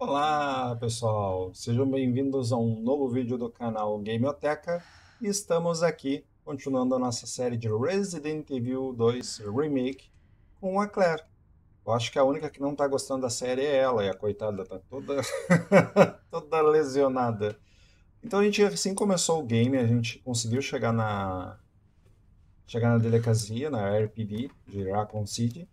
Olá, pessoal! Sejam bem-vindos a um novo vídeo do canal Gameoteca. E estamos aqui, continuando a nossa série de Resident Evil 2 Remake com a Claire. Eu acho que a única que não está gostando da série é ela, e a coitada tá toda, toda lesionada. Então a gente assim começou o game, a gente conseguiu chegar na chegar na delegacia, na RPD de Raccoon City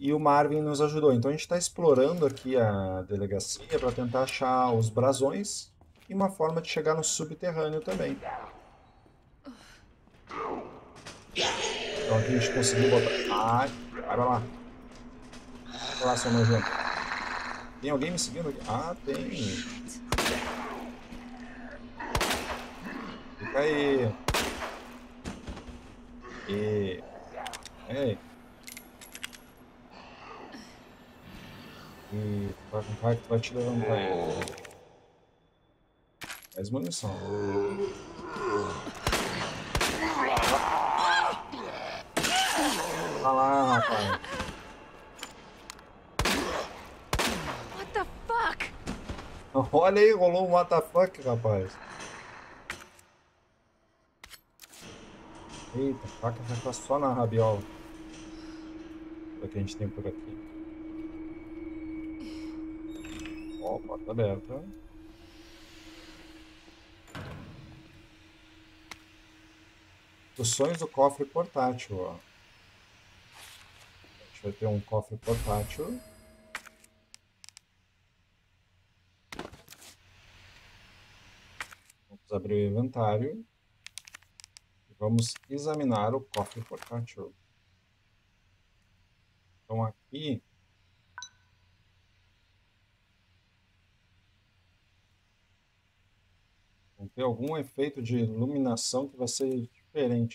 e o Marvin nos ajudou. Então a gente está explorando aqui a delegacia para tentar achar os brasões e uma forma de chegar no subterrâneo também. Então aqui a gente conseguiu botar... Ai, vai pra lá. Vai lá, seu nojento. Tem alguém me seguindo aqui? Ah, tem. Fica aí. E... Ei. E vai com que tu vai te levantar. Mais munição. Olha lá, rapaz. What the fuck? Olha aí, rolou um WTF, rapaz. Eita, a faca já tá só na rabiola. O que a gente tem por aqui. Ó, porta aberta. Instruções do cofre portátil, ó. A gente vai ter um cofre portátil. Vamos abrir o inventário. E vamos examinar o cofre portátil. Então aqui ter algum efeito de iluminação que vai ser diferente.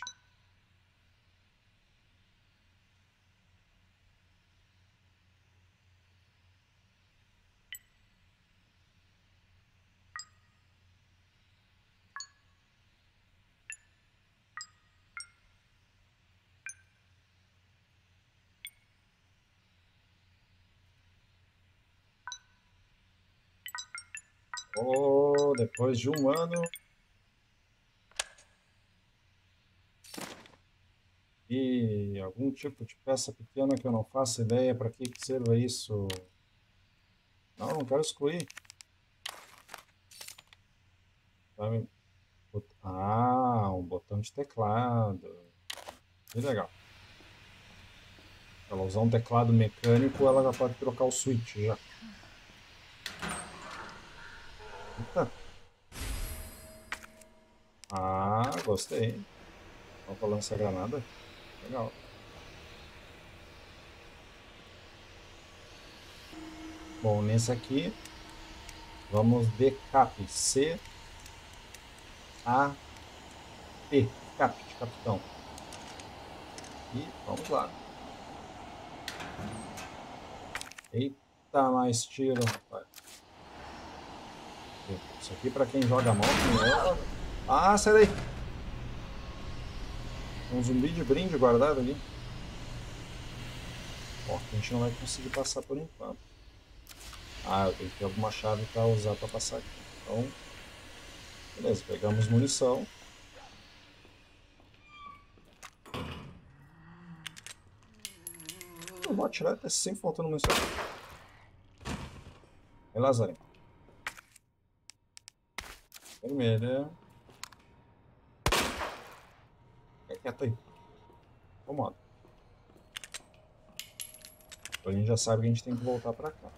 Oh, depois de um ano. E algum tipo de peça pequena que eu não faço ideia para que, que serva isso. Não, não quero excluir. Ah, um botão de teclado. Que legal. Ela usar um teclado mecânico, ela já pode trocar o switch já. Eita. Ah, gostei. Vamos pra lança granada. Legal. Bom, nesse aqui, vamos de cap. C, A, P. Cap, de capitão. E vamos lá. Eita, mais tiro, rapaz. Isso aqui para quem joga mal. Ah, sai daí! Um zumbi de brinde guardado ali. Ó, a gente não vai conseguir passar por enquanto. Ah, eu tenho que ter alguma chave para usar para passar aqui. Então, beleza, pegamos munição. Eu vou atirar até sempre faltando munição. É Lazarento. Vermelha. Fica quieto aí. Então a gente já sabe que a gente tem que voltar pra cá.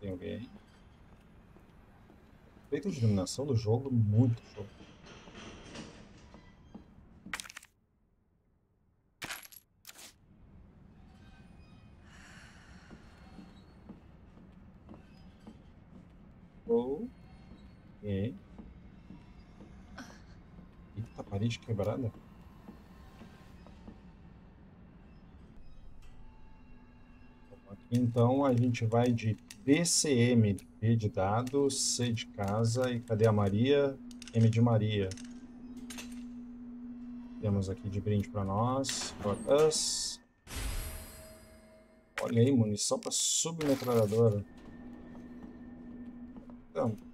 Tem alguém aí? Feito de iluminação do jogo, muito show. Parede quebrada. Então a gente vai de PCM, P de dado, C de casa e cadê a Maria? M de Maria. temos aqui de brinde para nós? Olha aí, munição para submetralhadora. Então.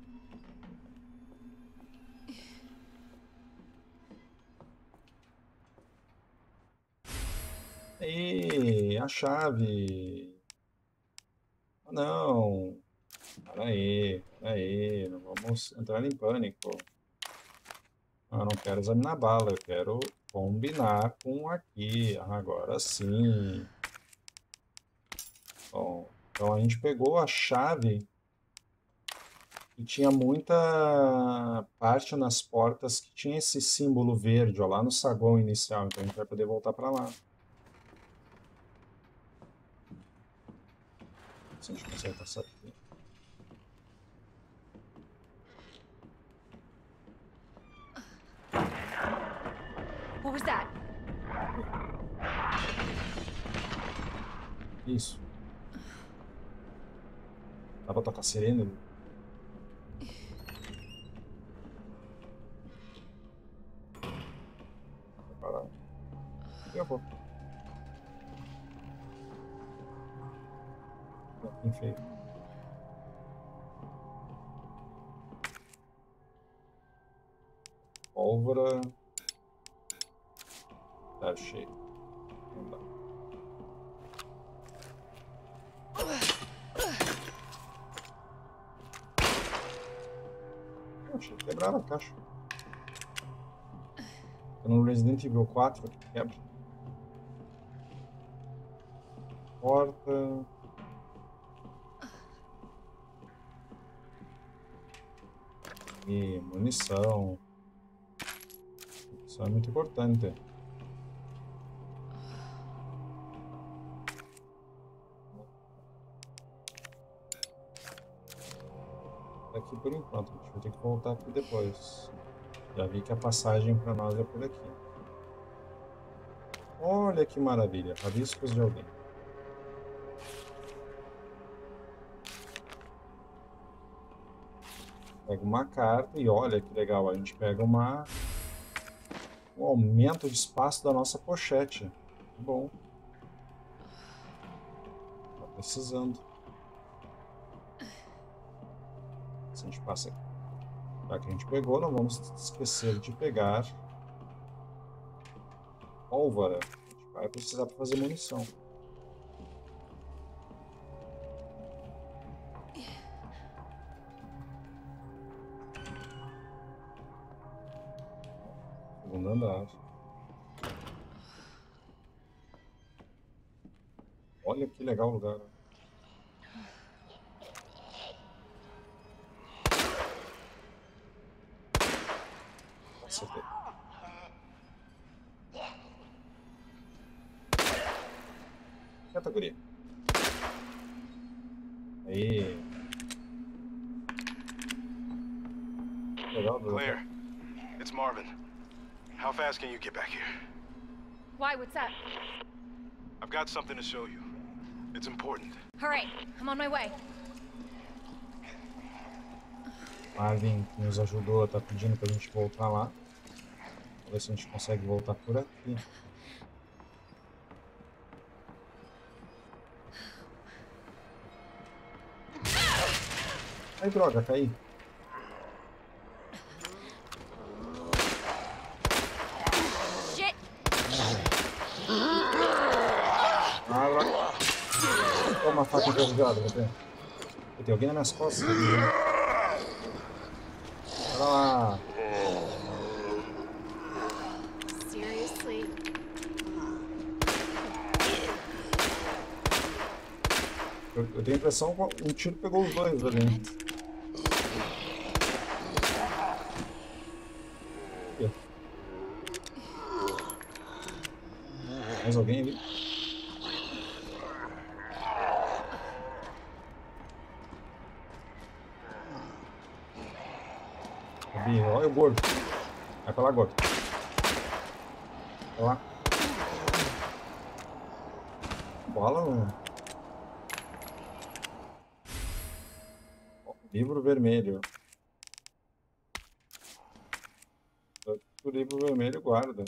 A chave. Ah, não. Peraí, peraí, não vamos entrar em pânico. Eu não quero examinar bala, eu quero combinar com aqui. Agora sim. Bom, então a gente pegou a chave e tinha muita parte nas portas que tinha esse símbolo verde, ó, lá no saguão inicial. Então a gente vai poder voltar para lá. Se a gente consegue passar aqui. What was that? Isso. Dá pra tocar sirene? Evil 4 aqui quebra. Porta. E munição. Isso é muito importante. aqui por enquanto. A gente vai ter que voltar aqui depois. Já vi que a passagem para nós é por aqui. Olha que maravilha. Rabiscos de alguém. Pega uma carta e olha que legal. A gente pega uma... um aumento de espaço da nossa pochete. Bom. Tá precisando. Se a gente passa aqui. Já que a gente pegou, não vamos esquecer de pegar pólvora. Vai precisar para fazer munição. Segundo andar. Olha que legal o lugar. Acertei. Categoria. Aí. Legal, legal. Claire, it's Marvin. How fast can you get back here? Why? What's up? I've got something to show you. It's important. Hurry. I'm on my way. Marvin que nos ajudou, tá pedindo pra gente voltar lá. Vamos ver se a gente consegue voltar por aqui. Ai, droga, caí. Shit! Ah, droga. Vai ter. Tem alguém nas minhas costas. né? Olha lá. Eu, eu tenho a impressão que um tiro pegou os dois ali. Aqui. Mais alguém ali? Gabi, olha o gordo. Vai pra gordo. Vai lá. Bola, mano. Livro vermelho. O livro vermelho guarda.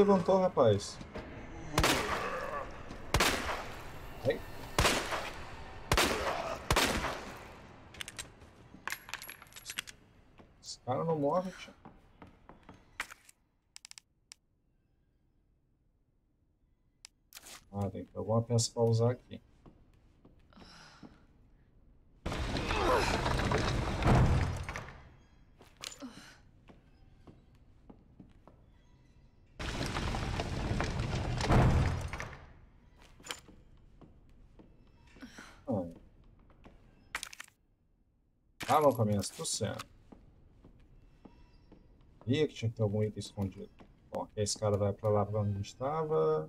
Levantou, rapaz. Esse cara não morre, tio. Ah, tem que alguma peça pra usar aqui. Tava com a minha astúcia. Via que tinha que ter algum item escondido. Bom, aqui esse cara vai pra lá pra onde a gente estava.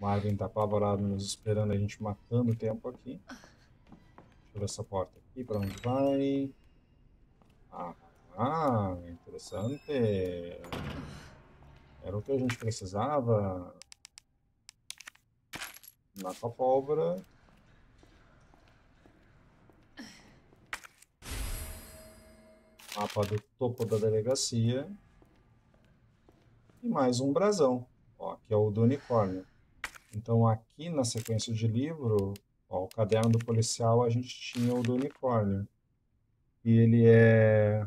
Marvin tá apavorado nos esperando a gente matando o tempo aqui. Deixa eu ver essa porta aqui, pra onde vai. Ah, ah, interessante. Era o que a gente precisava. Mata a pólvora. Do topo da delegacia. E mais um brasão. Ó, que é o do unicórnio. Então aqui na sequência de livro, ó, o caderno do policial, a gente tinha o do unicórnio. E ele é...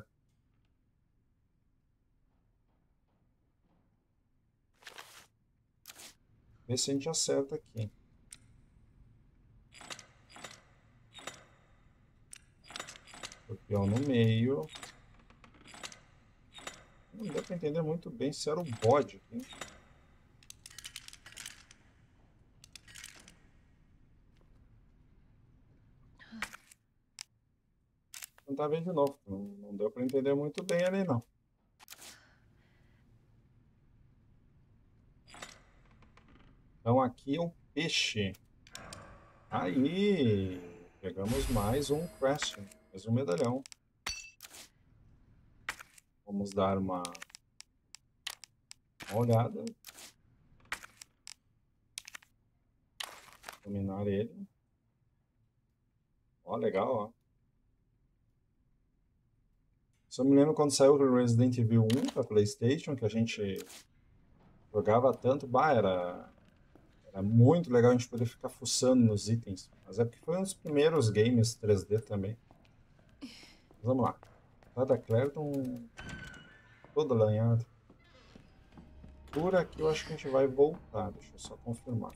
Vê se a gente acerta aqui. Escorpião no meio. Não deu para entender muito bem se era o bode aqui. tentar ver de novo. Não, não deu para entender muito bem ali, não. Então aqui é o peixe. Aí, pegamos mais um Crash, mais um medalhão. Vamos dar uma, uma olhada. Dominar ele. Ó, legal, ó. Se eu me lembro quando saiu o Resident Evil 1 para PlayStation, que a gente jogava tanto, bah, era, era muito legal a gente poder ficar fuçando nos itens. Mas é porque foi um dos primeiros games 3D também. Vamos lá. Tá da Clareton toda lanhada. Por aqui eu acho que a gente vai voltar. Deixa eu só confirmar.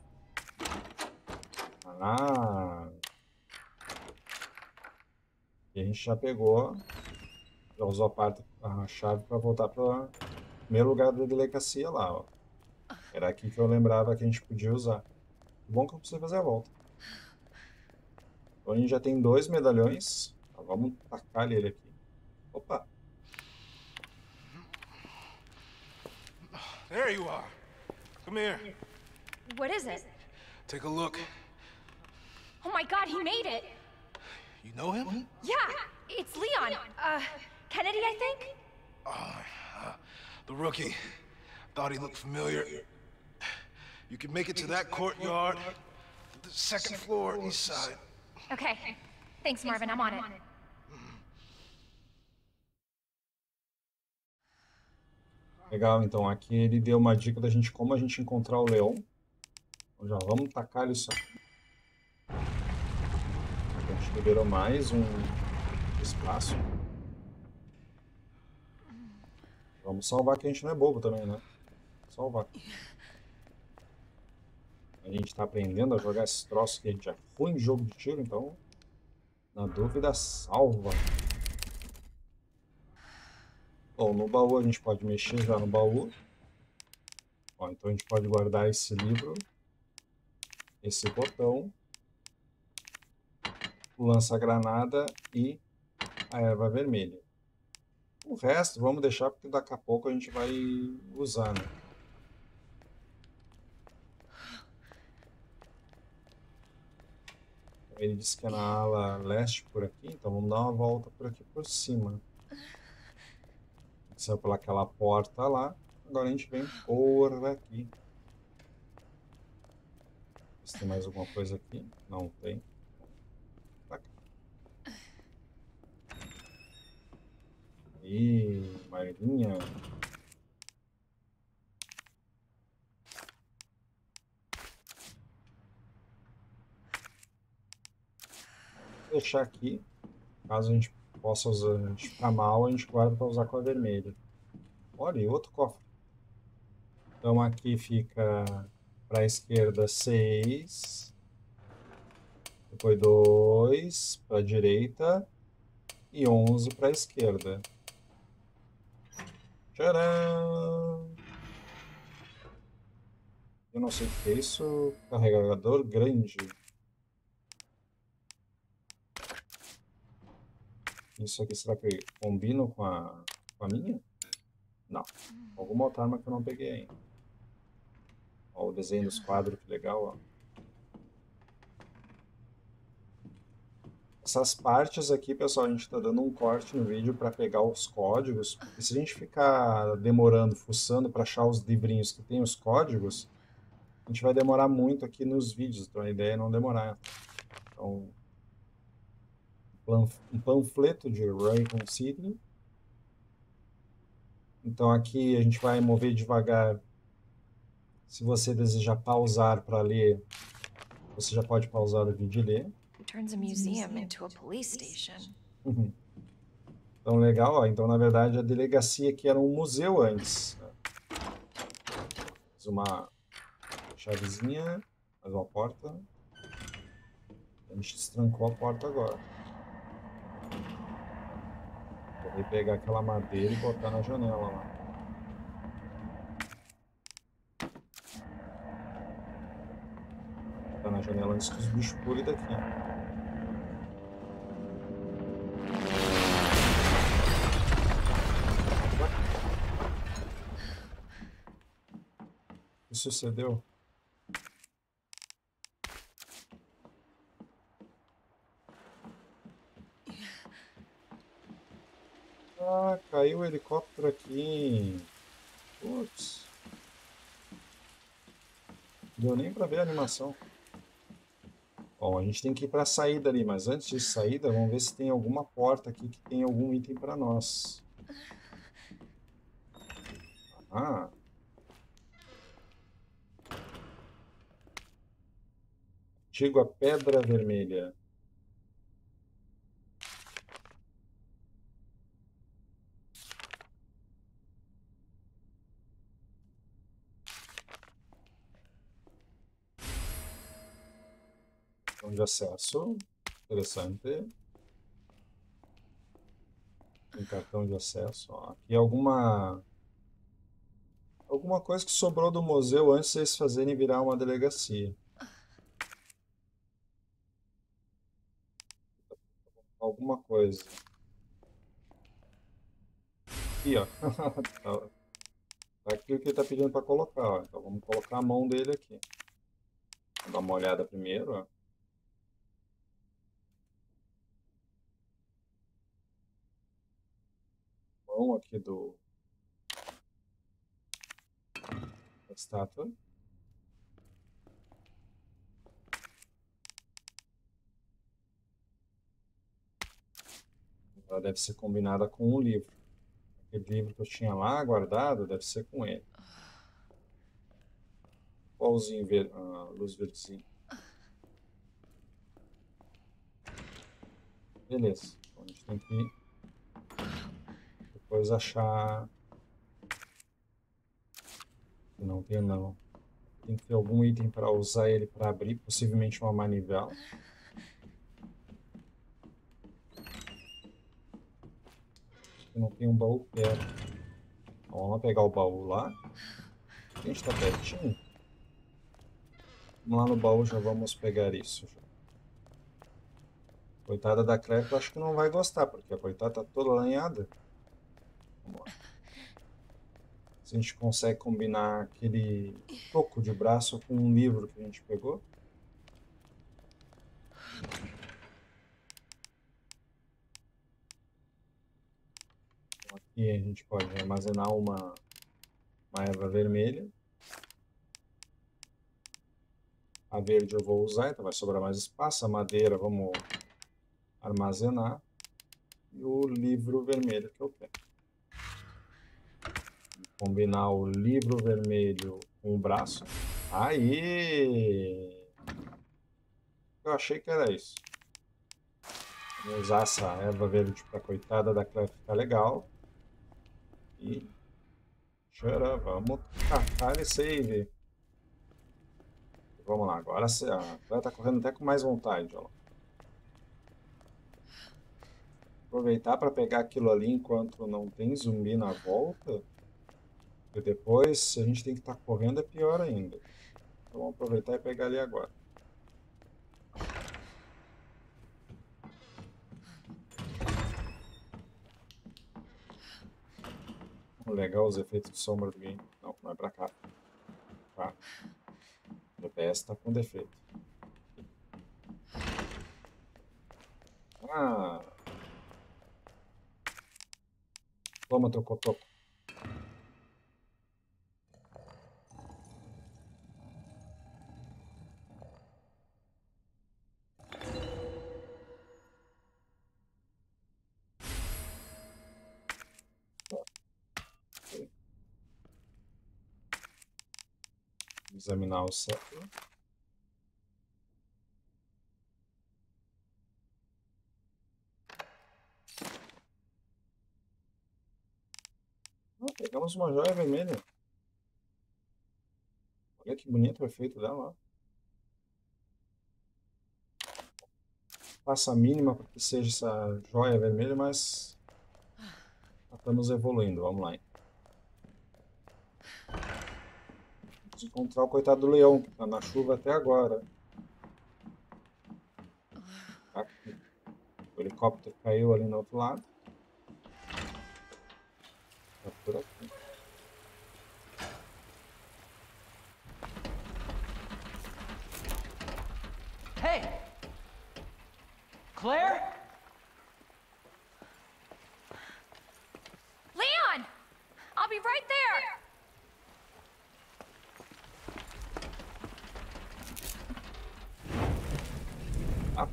Ah! E a gente já pegou já usou a, parte, a chave para voltar para primeiro lugar da delegacia lá, ó. Era aqui que eu lembrava que a gente podia usar. Bom que eu preciso fazer a volta. Então a gente já tem dois medalhões. Então, vamos tacar ele aqui. Opa! There you are. Come here. What is it? Take a look. Oh my god, he made it! You know him? Yeah, it's Leon. Uh, Kennedy, I think? Uh, the rookie. Thought he looked familiar. You can make it to that courtyard. The second floor, east side. Okay. Thanks, Marvin. I'm on it. Legal, então aqui ele deu uma dica da gente como a gente encontrar o leão. Então já vamos tacar ele só. A gente liberou mais um espaço. Vamos salvar que a gente não é bobo também, né? Salvar. A gente tá aprendendo a jogar esses troços que a gente é ruim de jogo de tiro, então... Na dúvida, salva. Bom, no baú a gente pode mexer já no baú. Então a gente pode guardar esse livro, esse botão, o lança-granada e a erva vermelha. O resto vamos deixar porque daqui a pouco a gente vai usar, né? Ele disse que é na ala leste por aqui, então vamos dar uma volta por aqui por cima saiu pelaquela porta lá. Agora a gente vem por aqui. Se tem mais alguma coisa aqui. Não tem. Tá Ih, Marilinha. Vou deixar aqui, caso a gente possa usar, a gente mal, a gente guarda para usar com a vermelha. Olha, e outro cofre. Então aqui fica para a esquerda 6. Depois 2 para a direita. E 11 para a esquerda. Tcharam! Eu não sei o que é isso. Carregador grande. Isso aqui será que combina com a, com a minha? Não. Alguma outra arma que eu não peguei ainda. Ó, o desenho dos quadros, que legal, ó. Essas partes aqui, pessoal, a gente está dando um corte no vídeo para pegar os códigos. E se a gente ficar demorando, fuçando para achar os livrinhos que tem os códigos, a gente vai demorar muito aqui nos vídeos. Então a ideia é não demorar. Então, um panfleto de Raycon City. Então aqui a gente vai mover devagar. Se você desejar pausar para ler, você já pode pausar o vídeo e ler. Turns a museum into a police station. Uhum. Então legal, ó. Então na verdade a delegacia aqui era um museu antes. Mais uma chavezinha, mais uma porta. A gente destrancou a porta agora. Vou pegar aquela madeira e botar na janela lá. Botar na janela antes que os bichos pulem daqui. O que sucedeu? Ah, caiu o helicóptero aqui. Putz. Deu nem pra ver a animação. Bom, a gente tem que ir pra saída ali, mas antes de saída, vamos ver se tem alguma porta aqui que tem algum item pra nós. Ah. Antiga Pedra Vermelha. De acesso. Interessante. Tem cartão de acesso. Ó. Aqui alguma... Alguma coisa que sobrou do museu antes de eles fazerem virar uma delegacia. Alguma coisa. Aqui, ó. tá, tá aqui o que ele tá pedindo para colocar, ó. Então vamos colocar a mão dele aqui. Vamos dar uma olhada primeiro, ó. Mão aqui do da estátua. Ela deve ser combinada com um livro. Aquele livro que eu tinha lá guardado deve ser com ele. Qualzinho ver, uh, luz verdezinha. Beleza. Então a gente tem que depois achar. Não tem não. Tem que ter algum item para usar ele para abrir, possivelmente uma manivela. não tem um baú perto. Então, vamos pegar o baú lá. A gente está pertinho. Vamos lá no baú, já vamos pegar isso. Coitada da eu acho que não vai gostar, porque a coitada tá toda lanhada. Se a gente consegue combinar aquele toco de braço com um livro que a gente pegou. Aqui a gente pode armazenar uma, uma erva vermelha. A verde eu vou usar, então vai sobrar mais espaço. A madeira vamos armazenar. E o livro vermelho que eu quero. Combinar o livro vermelho com o braço. Aí! Eu achei que era isso. Vou usar essa erva verde pra coitada da Claire ficar legal. E... Chora, vamos catar e save. Vamos lá, agora a Claire tá correndo até com mais vontade, ó. Aproveitar para pegar aquilo ali enquanto não tem zumbi na volta. E depois, se a gente tem que estar tá correndo, é pior ainda. Então vamos aproveitar e pegar ali agora. Legal os efeitos de sombra do game. Não, não é pra cá. Tá. O DPS tá com defeito. Ah. Toma teu cotoco. Examinar o século. Ah, pegamos uma joia vermelha. Olha que bonito o efeito dela. Passa a mínima para que seja essa joia vermelha, mas estamos evoluindo. Vamos lá. Encontrar o coitado do leão, que tá na chuva até agora. Aqui. O helicóptero caiu ali no outro lado. Tá por aqui. Hey! Claire?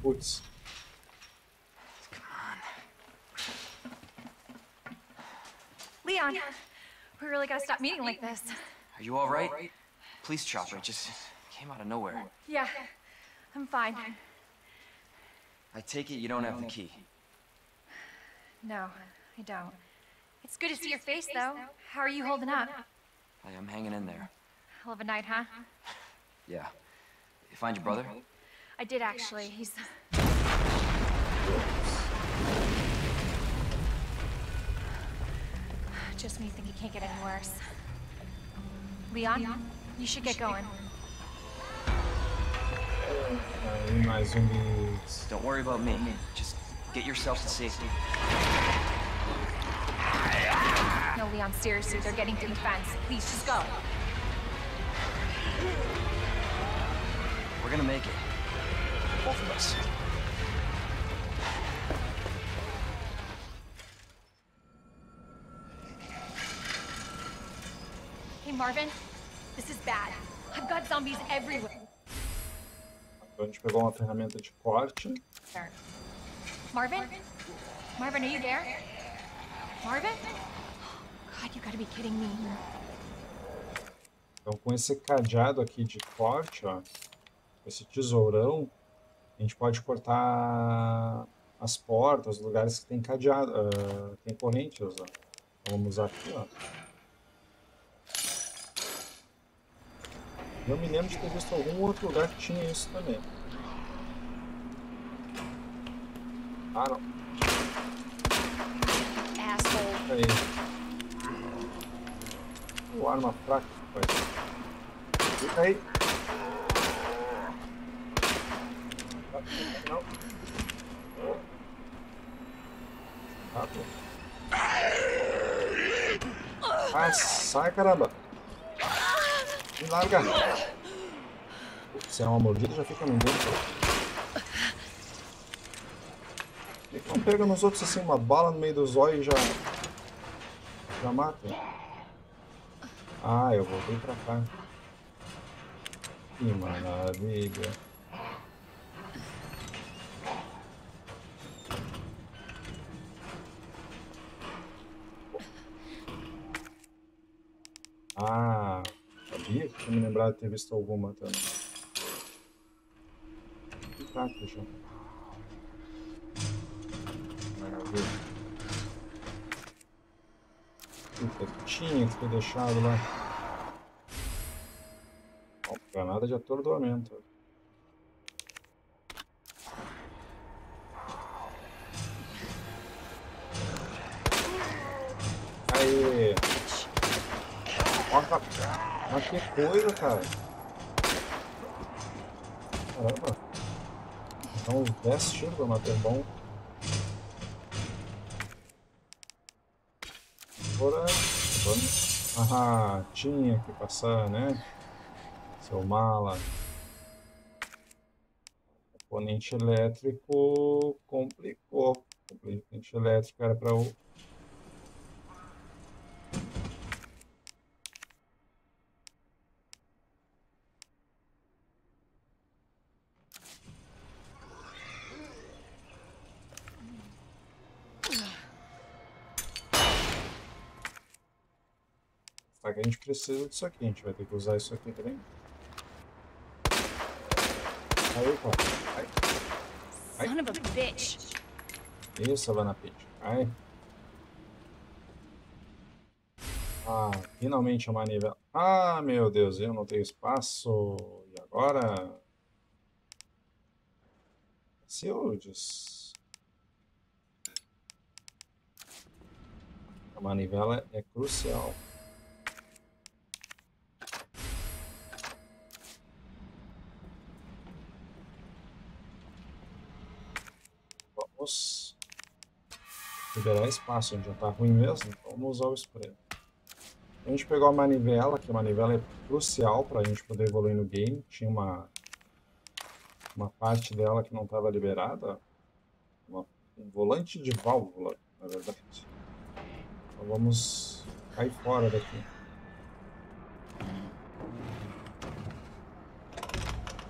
Ah, putz. Leon, we really gotta stop meeting like this. Are you all right? Police chopper just came out of nowhere. Yeah, I'm fine. I take it you don't have the key. No, I don't. It's good to see your face, though. How are you holding up? I am hanging in there. Hell of a night, huh? Yeah. You find your brother? I did actually. He's. Just me think he can't get any worse. Leon, you should get going. Aí mais zumbis. Don't worry about me. Just get yourself to safety. No, Leon, seriously, they're getting through the fence. Please, just go. We're gonna make it. Both of us. Hey, Marvin, this is bad. I've got zombies everywhere. Então a gente pegou uma ferramenta de corte. Marvin? Marvin, are you there? Marvin? God, you gotta be kidding me. Então com esse cadeado aqui de corte, ó, esse tesourão, a gente pode cortar as portas, lugares que tem cadeado, uh, tem. Então, vamos usar aqui, ó. Eu me lembro de ter visto algum outro lugar que tinha isso também. Ah, não. Aí. O arma fraca, rapaz. Fica aí. Ah, sai, caramba. Me larga. Se é uma mordida, já fica no dentro. Então pega nos outros assim, uma bala no meio do zóio e já... Já mata. Ah, eu voltei pra cá. Que maravilha. Ah, sabia que tinha me lembrado de ter visto alguma também. E tá já. Evil. Puta, tinha que ter deixado lá. Granada de atordoamento. Coisa, cara. Caramba. Então, 10 tiros pra matar bom. Agora, vamos. Ah, tinha que passar, né? Seu mala. Componente elétrico complicou. Componente elétrico era para o precisa disso aqui, a gente vai ter que usar isso aqui também. Aí, pô. Ai. Ai. Son of a bitch. Isso, Havana Pit. Ai. Ah, finalmente a manivela. Ah, meu Deus, eu não tenho espaço. E agora? Sildes. A manivela é crucial. Vamos liberar espaço, gente já tá ruim mesmo, então vamos usar o spray. A gente pegou a manivela, que a manivela é crucial para a gente poder evoluir no game. Tinha uma, uma parte dela que não estava liberada. Uma, um volante de válvula, na verdade. Então vamos cair fora daqui.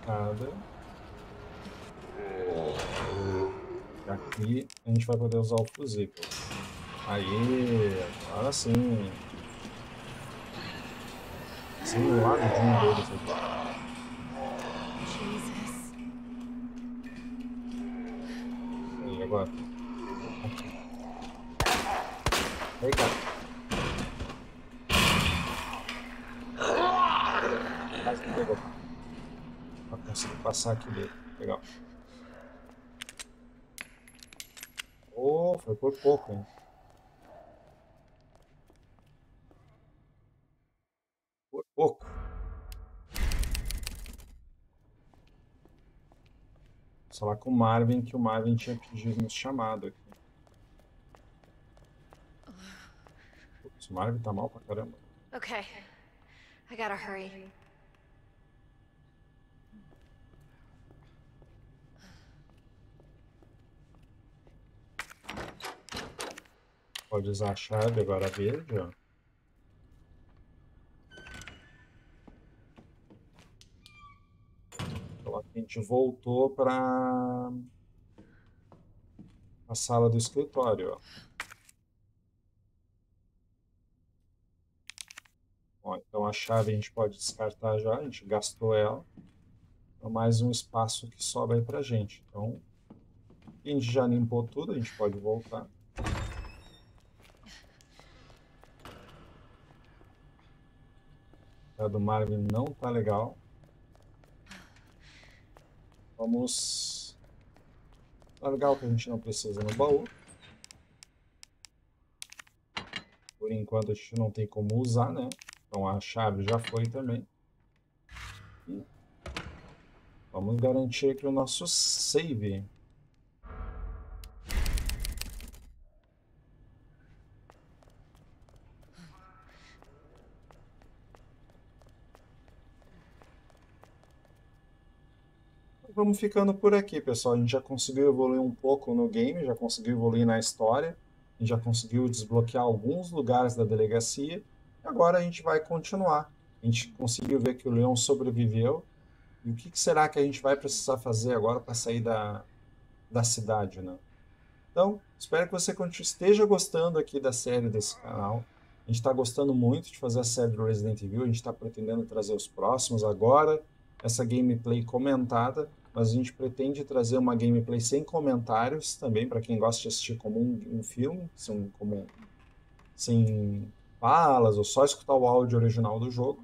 Nada. E aqui a gente vai poder usar o fusível. Aí, agora sim. Simuladinho deles aqui. Aí, agora. Aí, cara. Quase que pegou. Pra conseguir passar aqui dele. Legal. Oh, foi por pouco, hein? Por pouco. Só lá com o Marvin, que o Marvin tinha pedido nos chamado aqui. Putz, o Marvin tá mal pra caramba. Okay. I gotta hurry. Pode usar a chave agora verde, ó. Então a gente voltou para a sala do escritório. Ó, então a chave a gente pode descartar já, a gente gastou ela. Então mais um espaço que sobra aí pra gente. Então, a gente já limpou tudo, a gente pode voltar. A do Marvin não tá legal. Vamos largar o que a gente não precisa no baú. Por enquanto a gente não tem como usar, né? Então a chave já foi também. E vamos garantir aqui o nosso save. Vamos ficando por aqui, pessoal. A gente já conseguiu evoluir um pouco no game, já conseguiu evoluir na história, a gente já conseguiu desbloquear alguns lugares da delegacia. Agora a gente vai continuar. A gente conseguiu ver que o leão sobreviveu. E o que, que será que a gente vai precisar fazer agora para sair da, da cidade, né? Então, espero que você esteja gostando aqui da série desse canal. A gente está gostando muito de fazer a série do Resident Evil. A gente está pretendendo trazer os próximos agora. Essa gameplay comentada mas a gente pretende trazer uma gameplay sem comentários também, para quem gosta de assistir como um, um filme, sem, como, sem falas, ou só escutar o áudio original do jogo.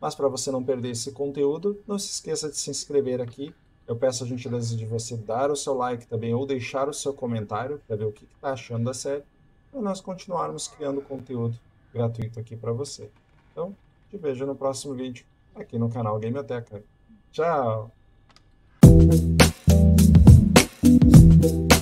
Mas para você não perder esse conteúdo, não se esqueça de se inscrever aqui. Eu peço a gentileza de você dar o seu like também ou deixar o seu comentário para ver o que está achando da série, para nós continuarmos criando conteúdo gratuito aqui para você. Então, te vejo no próximo vídeo aqui no canal Gameoteca. Tchau! Thank you.